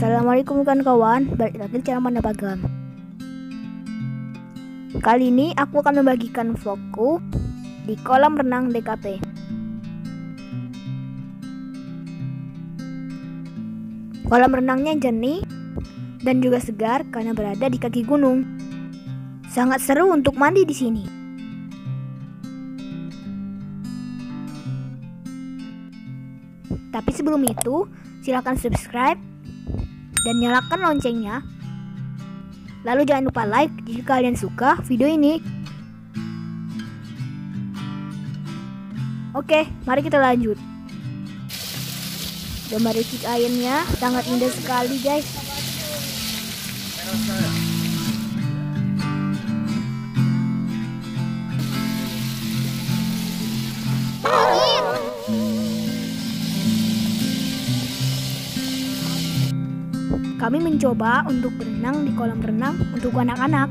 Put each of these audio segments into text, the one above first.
Assalamualaikum kawan-kawan, balik lagi di channel Pandapagam Kali ini aku akan membagikan vlogku di kolam renang DKP Kolam renangnya jernih dan juga segar karena berada di kaki gunung. Sangat seru untuk mandi di sini. Tapi sebelum itu, silahkan subscribe dan nyalakan loncengnya. Lalu jangan lupa like jika kalian suka video ini. Oke, mari kita lanjut. Gambar itik airnya sangat indah sekali, guys. Kami mencoba untuk berenang di kolam renang untuk anak-anak.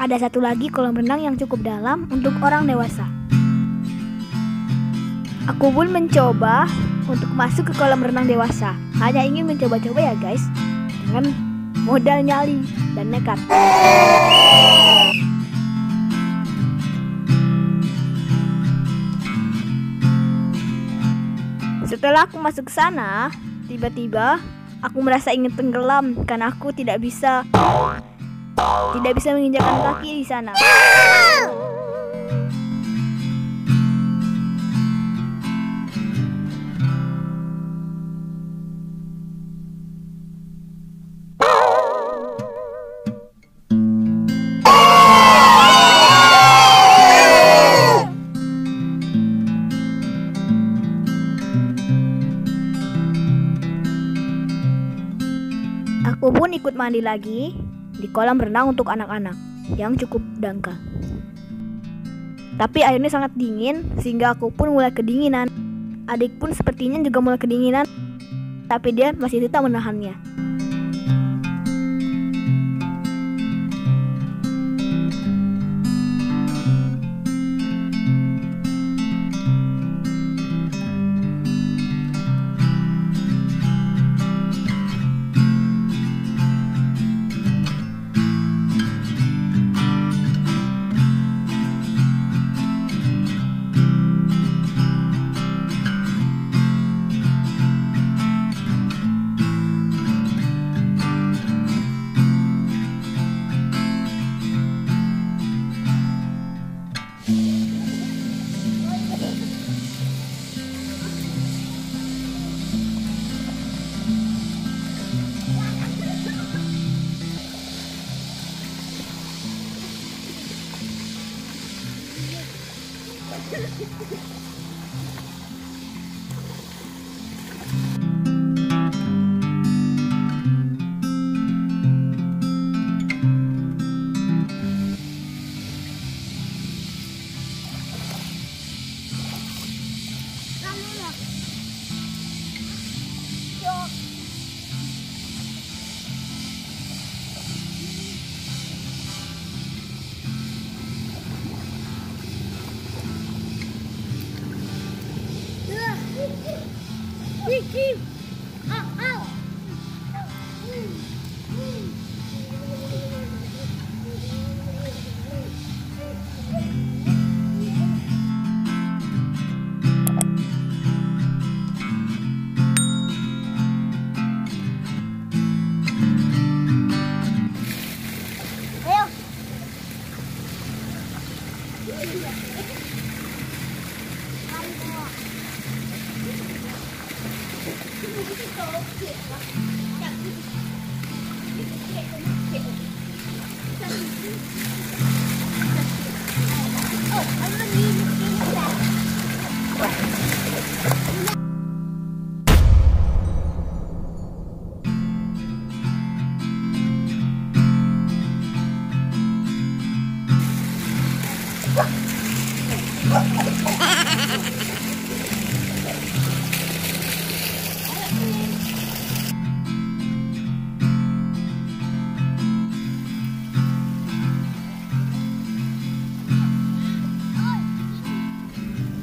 Ada satu lagi kolam renang yang cukup dalam untuk orang dewasa. Aku pun mencoba untuk masuk ke kolam renang dewasa. Hanya ingin mencoba-coba ya guys. Dengan modal nyali dan nekat. Setelah aku masuk ke sana, tiba-tiba aku merasa ingin tenggelam karena aku tidak bisa tidak bisa menginjakan kaki di sana. Aku pun ikut mandi lagi di kolam renang untuk anak-anak yang cukup dangkal. Tapi airnya sangat dingin sehingga aku pun mulai kedinginan. Adik pun sepertinya juga mulai kedinginan, tapi dia masih tetap menahannya. Ha, ha, ha, ha, ha. 哎呦！Thank you.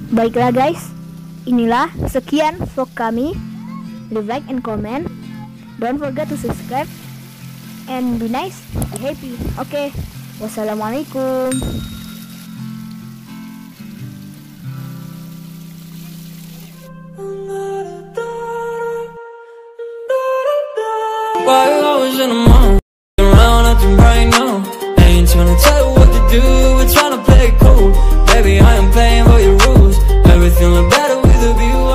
Baiklah guys, inilah sekian vlog kami. Leave like and comment. Don't forget to subscribe and be nice, be happy. Oke, wassalamualaikum. Your rules. we're feeling better with a view.